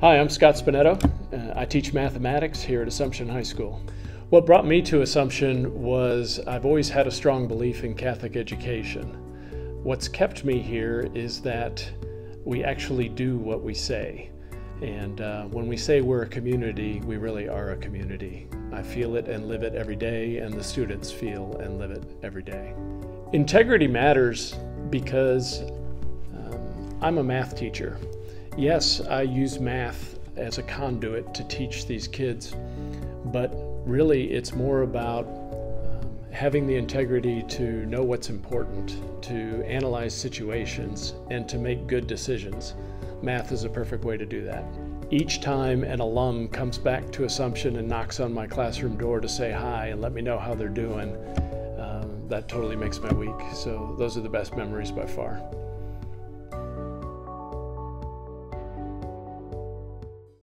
Hi, I'm Scott Spinetto. Uh, I teach mathematics here at Assumption High School. What brought me to Assumption was I've always had a strong belief in Catholic education. What's kept me here is that we actually do what we say. And uh, when we say we're a community, we really are a community. I feel it and live it every day, and the students feel and live it every day. Integrity matters because um, I'm a math teacher. Yes, I use math as a conduit to teach these kids, but really it's more about um, having the integrity to know what's important, to analyze situations, and to make good decisions. Math is a perfect way to do that. Each time an alum comes back to Assumption and knocks on my classroom door to say hi and let me know how they're doing, um, that totally makes my week. So those are the best memories by far.